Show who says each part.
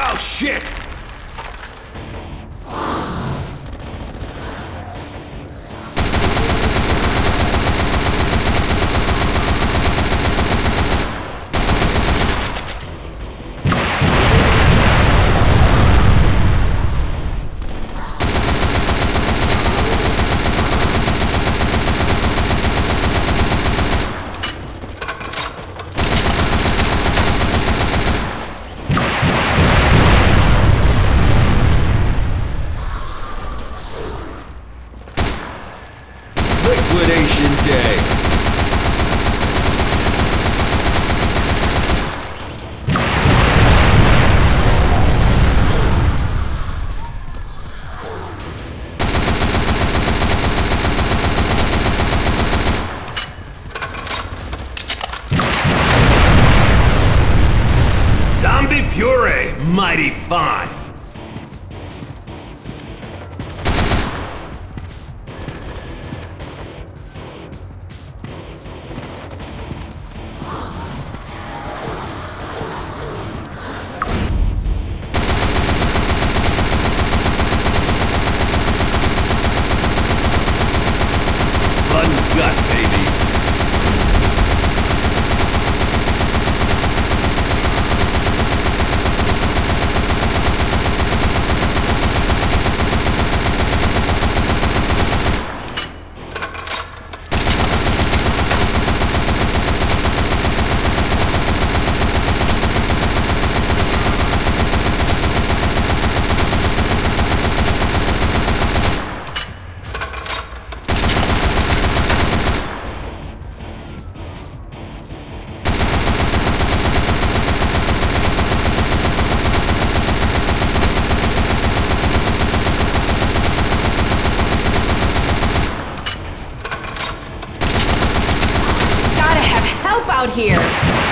Speaker 1: Oh, shit! Mighty fine. Blood guts, baby.
Speaker 2: Out here.